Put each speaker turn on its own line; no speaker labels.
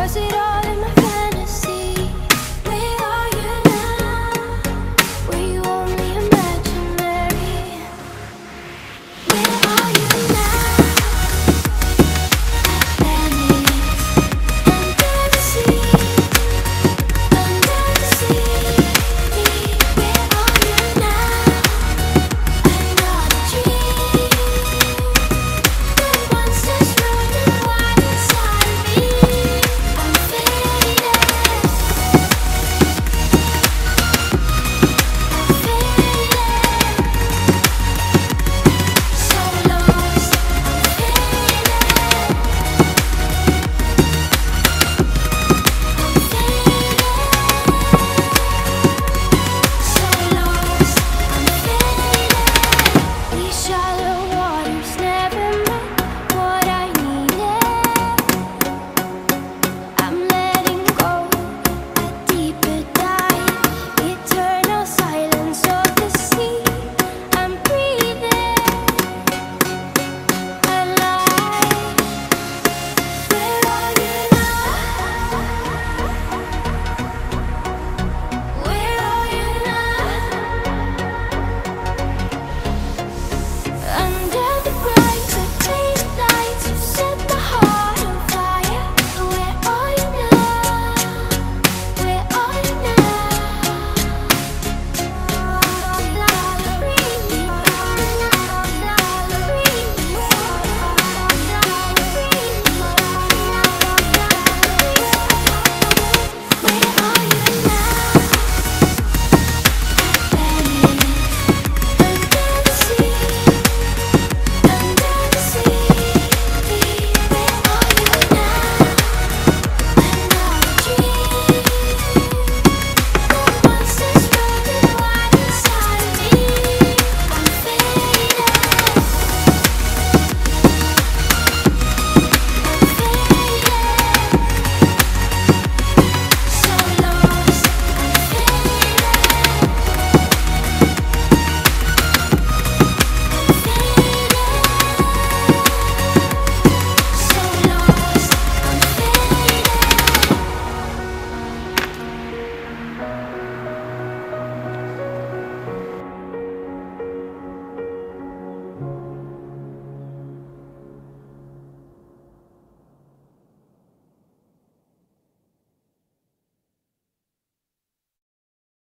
was it all